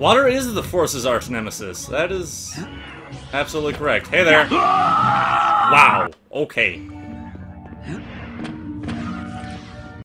Water is the Force's arch nemesis. That is absolutely correct. Hey there. Wow. Okay.